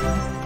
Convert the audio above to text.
you